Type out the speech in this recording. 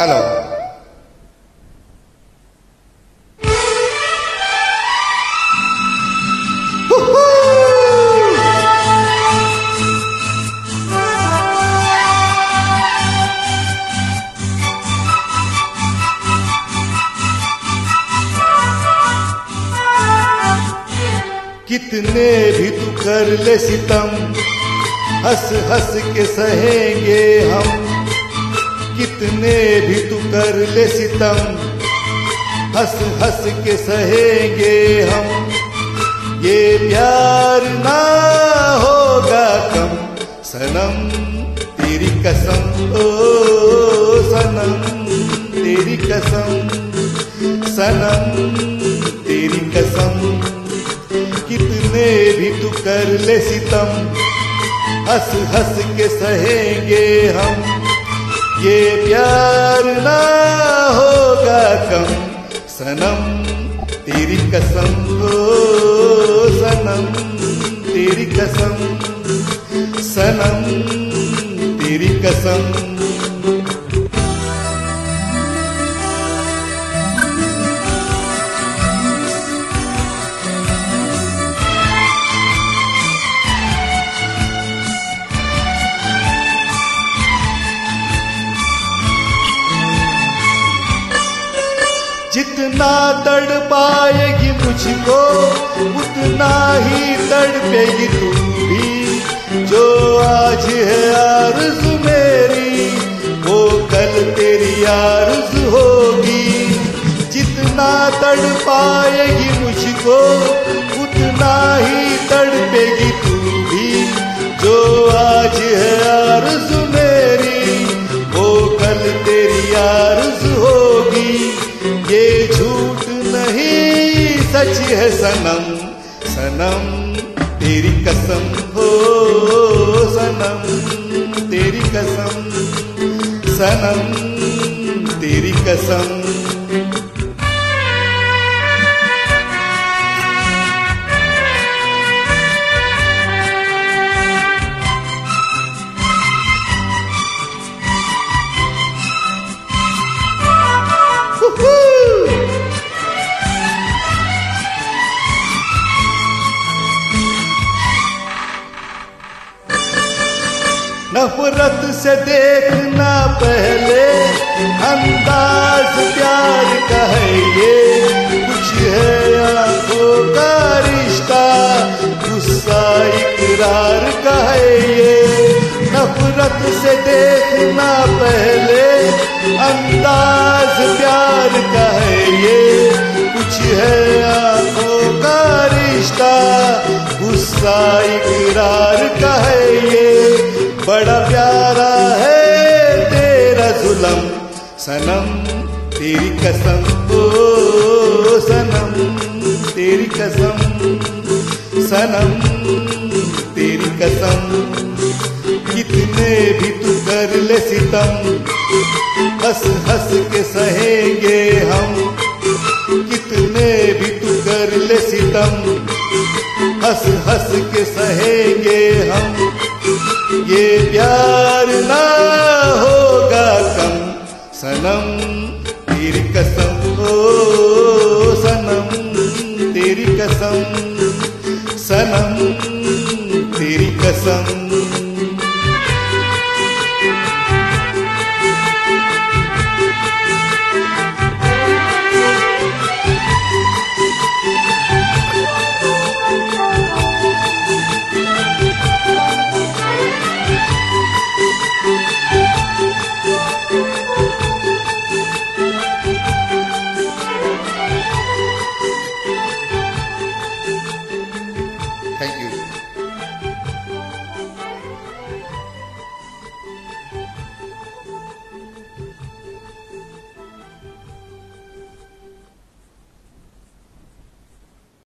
Hello कितने भी तू कर ले सितम हंस हंस के सहेंगे हम। कितने भी तू कर ले सितम। हंस हंस के सहेंगे हम। ये प्यार ना होगा कम। सनम, तेरी कसम, ओ, सनम, तेरी कसम। सनम, तेरी कसम। कितने भी तू कर ले सितम। हंस हंस के सहेंगे हम। ये प्यार ना होगा कम, सनम, तेरी कसम हो सनम, तेरी कसम, सनम, तेरी कसम। जितना तड़ पाएगी मुझको, उतना ही तड़पेगी तू भी। जो आज है आरज़ू मेरी, वो कल तेरी आरज़ू होगी। जितना तड़ पाएगी मुझको, उतना ही तड़पेगी तू भी। जो आज है है सनम सनम तेरी कसम हो सनम तेरी कसम सनम तेरी कसम। नफरत से देखना पहले अंदाज प्यार का है ये कुछ है आँखों का रिश्ता, गुस्सा इकरार का है ये नफरत से देखना पहले अंदाज प्यार का है ये कुछ है आँखों का रिश्ता, गुस्सा इकरार का है ये बड़ा प्यारा है तेरा जुलम। सनम, तेरी कसम, ओ सनम, तेरी कसम। सनम, तेरी कसम। कितने भी तू कर ले सितम। हंस हंस के सहेंगे हम। कितने भी तू कर ले सितम। हंस हंस के सहेंगे हम। ये प्यार ना होगा कम। सनम, तेरी कसम, ओ सनम, तेरी कसम। सनम, तेरी कसम।